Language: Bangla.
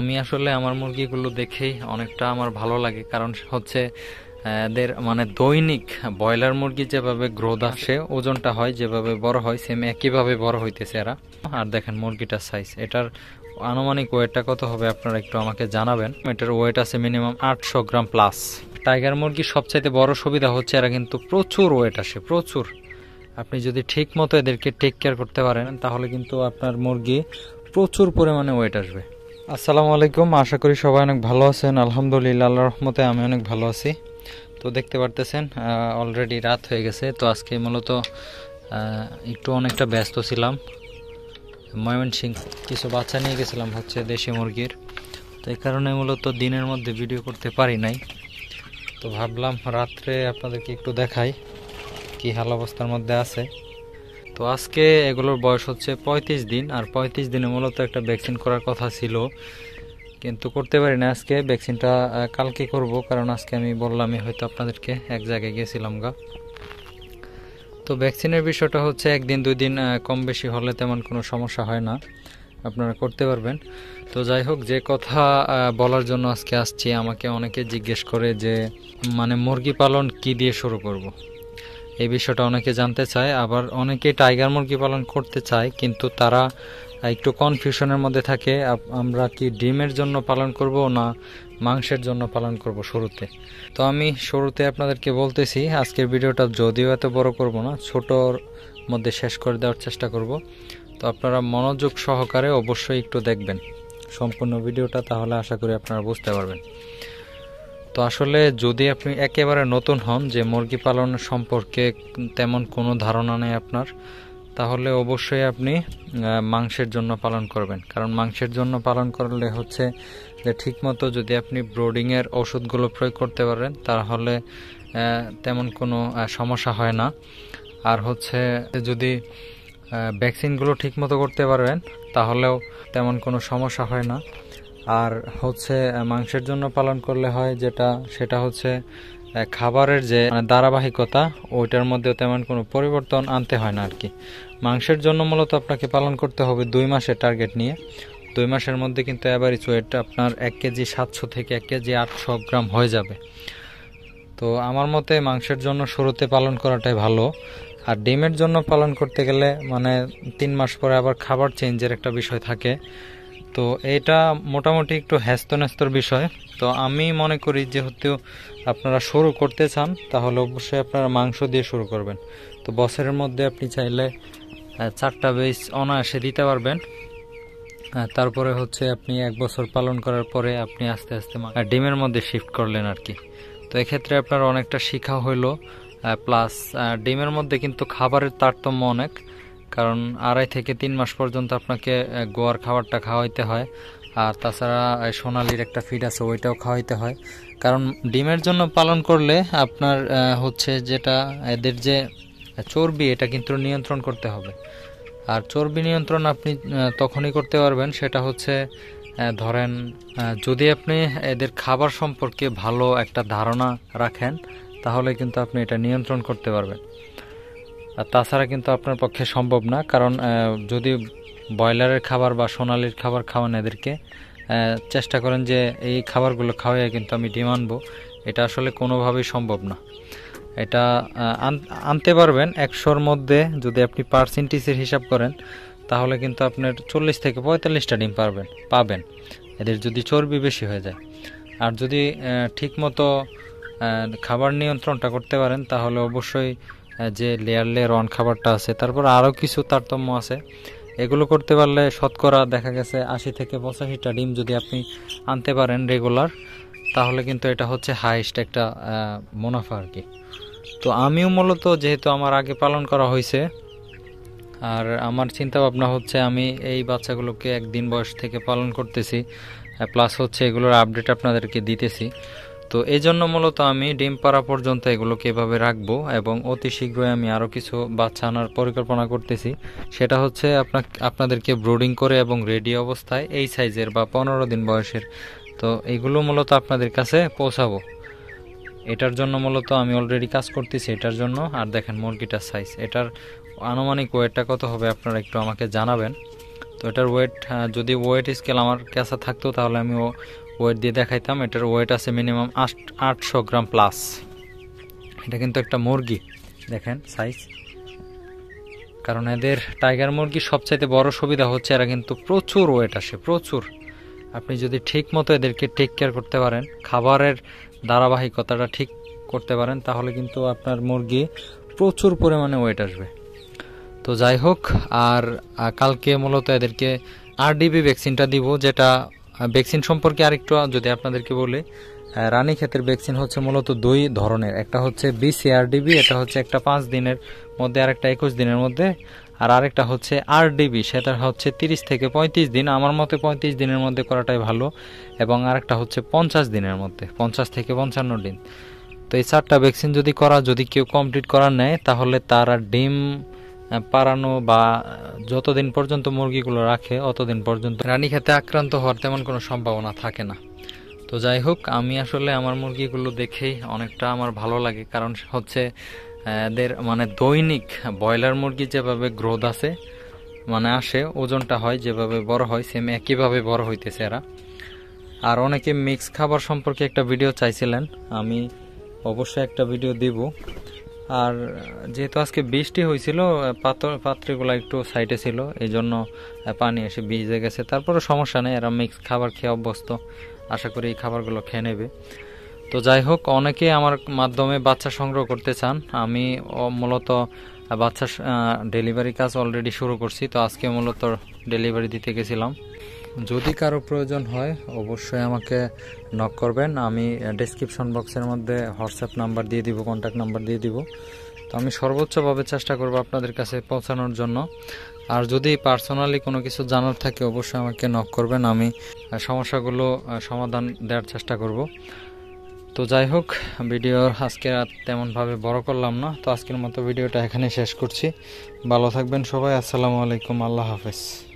আমি আসলে আমার মুরগিগুলো দেখেই অনেকটা আমার ভালো লাগে, কারণ হচ্ছে, এদের মানে দৈনিক ব্রয়লার মুরগি যেভাবে গ্রোথ আসে, ওজনটা হয় যেভাবে বড় হয় সেম একইভাবে বড় হইতেছে এরা। আর দেখেন মুরগিটার সাইজ এটার আনুমানিক ওয়েটটা কত হবে আপনারা একটু আমাকে জানাবেন। এটার ওয়েট আছে মিনিমাম আটশো গ্রাম প্লাস টাইগার মুরগির সবচাইতে বড় সুবিধা হচ্ছে এরা কিন্তু প্রচুর ওয়েট আসে, প্রচুর। আপনি যদি ঠিক মতো এদেরকে টেক কেয়ার করতে পারেন, তাহলে কিন্তু আপনার মুরগি প্রচুর পরিমাণে ওয়েট আসবে। আসসালামু আলাইকুম। আশা করি সবাই অনেক ভালো আছেন। আলহামদুলিল্লাহ আল্লাহ রহমতে আমি অনেক ভালো আছি। তো দেখতে পারতেছেন অলরেডি রাত হয়ে গেছে। তো আজকে মূলত একটু অনেকটা ব্যস্ত ছিলাম। ময়মনসিং কিছু বাচ্চা নিয়ে গেছিলাম হচ্ছে দেশি মুরগির। তো এই কারণে মূলত দিনের মধ্যে ভিডিও করতে পারি নাই। তো ভাবলাম রাত্রে আপনাদেরকে একটু দেখাই কি হাল অবস্থার মধ্যে আছে। তো আজকে এগুলোর বয়স হচ্ছে পঁয়ত্রিশ দিন, আর পঁয়ত্রিশ দিনে মূলত একটা ভ্যাকসিন করার কথা ছিল। কিন্তু করতে পারি না আজকে, ভ্যাকসিনটা কালকে করব, কারণ আজকে আমি বললামই হয়তো আপনাদেরকে, এক জায়গায় গেছিলাম গা। তো ভ্যাকসিনের বিষয়টা হচ্ছে একদিন, দুই দিন কম বেশি হলে তেমন কোনো সমস্যা হয় না। আপনারা করতে পারবেন। তো যাই হোক, যে কথা বলার জন্য আজকে আসছি, আমাকে অনেকে জিজ্ঞেস করে যে মানে মুরগি পালন কি দিয়ে শুরু করব। এই বিষয়টা অনেকে জানতে চায়, আবার অনেকে টাইগার মুরগি পালন করতে চায়, কিন্তু তারা একটু কনফিউশনের মধ্যে থাকে আমরা কি ডিমের জন্য পালন করব না মাংসের জন্য পালন করব শুরুতে। তো আমি শুরুতে আপনাদেরকে বলতেছি, আজকের ভিডিওটা যদিও এত বড় করব না, ছোটর মধ্যে শেষ করে দেওয়ার চেষ্টা করব। তো আপনারা মনোযোগ সহকারে অবশ্যই একটু দেখবেন। সম্পূর্ণ ভিডিওটা তাহলে আশা করি আপনারা বুঝতে পারবেন। তো আসলে যদি আপনি একেবারে নতুন হন যে মুরগি পালন সম্পর্কে তেমন কোনো ধারণা নেই আপনার, তাহলে অবশ্যই আপনি মাংসের জন্য পালন করবেন। কারণ মাংসের জন্য পালন করলে হচ্ছে যে ঠিকমতো যদি আপনি ব্রোডিংয়ের ওষুধগুলো প্রয়োগ করতে পারেন, তাহলে তেমন কোনো সমস্যা হয় না। আর হচ্ছে যদি ভ্যাকসিনগুলো ঠিকমতো করতে পারবেন, তাহলেও তেমন কোনো সমস্যা হয় না। আর হচ্ছে মাংসের জন্য পালন করলে হয় যেটা, সেটা হচ্ছে খাবারের যে মানে ধারাবাহিকতা, ওইটার মধ্যেও তেমন কোনো পরিবর্তন আনতে হয় না আর কি মাংসের জন্য মূলত আপনাকে পালন করতে হবে দুই মাসের টার্গেট নিয়ে। দুই মাসের মধ্যে কিন্তু অ্যাভারেজ ওয়েট আপনার এক কেজি সাতশো থেকে এক কেজি আটশো গ্রাম হয়ে যাবে। তো আমার মতে মাংসের জন্য শুরুতে পালন করাটাই ভালো। আর ডিমের জন্য পালন করতে গেলে মানে তিন মাস পরে আবার খাবার চেঞ্জের একটা বিষয় থাকে। তো এটা মোটামুটি একটু হ্যাস্তন্যস্তর বিষয়। তো আমি মনে করি যেহেতু আপনারা শুরু করতে চান, তাহলে অবশ্যই আপনারা মাংস দিয়ে শুরু করবেন। তো বছরের মধ্যে আপনি চাইলে চারটা বেস অনায়াসে দিতে পারবেন। তারপরে হচ্ছে আপনি এক বছর পালন করার পরে আপনি আস্তে আস্তে ডিমের মধ্যে শিফট করলেন আর কি। তো এক্ষেত্রে আপনার অনেকটা শিখা হইল প্লাস ডিমের মধ্যে কিন্তু খাবারের তারতম্য অনেক। কারণ আড়াই থেকে তিন মাস পর্যন্ত আপনাকে গোয়ার খাবারটা খাওয়াইতে হয়। আর তাছাড়া সোনালির একটা ফিড আছে, ওইটাও খাওয়াইতে হয়। কারণ ডিমের জন্য পালন করলে আপনার হচ্ছে যেটা, এদের যে চর্বি, এটা কিন্তু নিয়ন্ত্রণ করতে হবে। আর চর্বি নিয়ন্ত্রণ আপনি তখনই করতে পারবেন, সেটা হচ্ছে ধরেন যদি আপনি এদের খাবার সম্পর্কে ভালো একটা ধারণা রাখেন, তাহলে কিন্তু আপনি এটা নিয়ন্ত্রণ করতে পারবেন। তাছাড়া কিন্তু আপনার পক্ষে সম্ভব না, কারণ যদি ব্রয়লারের খাবার বা সোনালির খাবার খাওয়ান এদেরকে চেষ্টা করেন যে এই খাবারগুলো খাওয়াই কিন্তু আমি ডিম আনব। এটা আসলে কোনোভাবেই সম্ভব না। এটা আনতে পারবেন, একশোর মধ্যে যদি আপনি পার্সেন্টেজের হিসাব করেন, তাহলে কিন্তু আপনার চল্লিশ থেকে পঁয়তাল্লিশটা ডিম পারবেন, পাবেন। এদের যদি চর্বি বেশি হয়ে যায়। আর যদি ঠিক মতো খাবার নিয়ন্ত্রণটা করতে পারেন, তাহলে অবশ্যই যে লেয়ার লেয়ার ওয়ান খাবারটা আছে, তারপর আরও কিছু তারতম্য আছে। এগুলো করতে পারলে শতকরা দেখা গেছে আশি থেকে পঁচাশিটা ডিম যদি আপনি আনতে পারেন রেগুলার, তাহলে কিন্তু এটা হচ্ছে হাইস্ট একটা মুনাফা আর কি। তো আমিও মূলত যেহেতু আমার আগে পালন করা হয়েছে, আর আমার চিন্তা ভাবনা হচ্ছে আমি এই বাচ্চাগুলোকে একদিন বয়স থেকে পালন করতেছি প্লাস হচ্ছে এগুলোর আপডেট আপনাদেরকে দিতেছি। তো এই জন্য মূলত আমি ডিম পাড়া পর্যন্ত এগুলোকে এভাবে রাখব এবং অতি শীঘ্রই আমি আরও কিছু বাচ্চা আনার পরিকল্পনা করতেছি। সেটা হচ্ছে আপনার আপনাদেরকে ব্রোডিং করে এবং রেডি অবস্থায় এই সাইজের বা পনেরো দিন বয়সের, তো এগুলো মূলত আপনাদের কাছে পৌঁছাবো। এটার জন্য মূলত আমি অলরেডি কাজ করতেছি এটার জন্য। আর দেখেন মুরগিটার সাইজ এটার আনুমানিক ওয়েটটা কত হবে আপনারা একটু আমাকে জানাবেন। তো এটার ওয়েট যদি ওয়েট স্কেল আমার কাছে থাকতো তাহলে আমি ওয়েট দিয়ে দেখাইতাম, এটার ওয়েট আছে মিনিমাম আট, আটশো গ্রাম প্লাস এটা কিন্তু একটা মুরগি, দেখেন সাইজ কারণ এদের টাইগার মুরগি সবচাইতে বড় সুবিধা হচ্ছে এরা কিন্তু প্রচুর ওয়েট আসে, প্রচুর। আপনি যদি ঠিক মতো এদেরকে টেক কেয়ার করতে পারেন, খাবারের ধারাবাহিকতাটা ঠিক করতে পারেন, তাহলে কিন্তু আপনার মুরগি প্রচুর পরিমাণে ওয়েট আসবে। তো যাই হোক, আর কালকে মূলত এদেরকে আরডিবি ভ্যাকসিনটা দিব, যেটা ভ্যাকসিন সম্পর্কে আরেকটু যদি আপনাদেরকে বলি রানী ক্ষেতের ভ্যাকসিন হচ্ছে মূলত দুই ধরনের। একটা হচ্ছে বিসিআরডিবি এটা হচ্ছে একটা পাঁচ দিনের মধ্যে আর একটা একুশ দিনের মধ্যে, আর আরেকটা হচ্ছে আরডিবি সেটা হচ্ছে তিরিশ থেকে পঁয়ত্রিশ দিন। আমার মতে পঁয়ত্রিশ দিনের মধ্যে করাটাই ভালো, এবং আরেকটা হচ্ছে পঞ্চাশ দিনের মধ্যে, পঞ্চাশ থেকে পঞ্চান্ন দিন। তো এই চারটা ভ্যাকসিন যদি করা, যদি কেউ কমপ্লিট করার নেয়, তাহলে তারা ডিম পাড়ানো বা যতদিন পর্যন্ত মুরগিগুলো রাখে, অতদিন পর্যন্ত রানী খেতে আক্রান্ত হওয়ার তেমন কোনো সম্ভাবনা থাকে না। তো যাই হোক, আমি আসলে আমার মুরগিগুলো দেখেই অনেকটা আমার ভালো লাগে। কারণ হচ্ছে, এদের মানে দৈনিক ব্রয়লার মুরগি যেভাবে গ্রোথ আছে মানে আসে, ওজনটা হয়, যেভাবে বড় হয় সেম একইভাবে বড় হইতেছে এরা। আর অনেকে মিক্স খাবার সম্পর্কে একটা ভিডিও চাইছিলেন, আমি অবশ্যই একটা ভিডিও দিব। আর যেহেতু আজকে বৃষ্টি হয়েছিল পাত্র পাত্রগুলো একটু সাইডে ছিল এই জন্য পানি এসে ভিজে গেছে। তারপরে সমস্যা নেই, এরা মিক্স খাবার খেয়ে অভ্যস্ত। আশা করি এই খাবারগুলো খেয়ে নেবে। তো যাই হোক, অনেকে আমার মাধ্যমে বাচ্চা সংগ্রহ করতে চান। আমি মূলত বাচ্চা ডেলিভারি কাজ অলরেডি শুরু করছি। তো আজকে মূলত ডেলিভারি দিতে গেছিলাম। যদি কারও প্রয়োজন হয়, অবশ্যই আমাকে নক করবেন। আমি ডেসক্রিপশন বক্সের মধ্যে হোয়াটসঅ্যাপ নাম্বার দিয়ে দিব কন্ট্যাক্ট নাম্বার দিয়ে দিব। তো আমি সর্বোচ্চভাবে চেষ্টা করব আপনাদের কাছে পৌঁছানোর জন্য। আর যদি পার্সোনালি কোনো কিছু জানার থাকে, অবশ্যই আমাকে নক করবেন। আমি সমস্যাগুলো সমাধান দেওয়ার চেষ্টা করব। তো যাই হোক ভিডিও আজকে আর তেমনভাবে বড় করলাম না। তো আজকের মতো ভিডিওটা এখানে শেষ করছি। ভালো থাকবেন সবাই। আসসালামু আলাইকুম। আল্লাহ হাফেজ।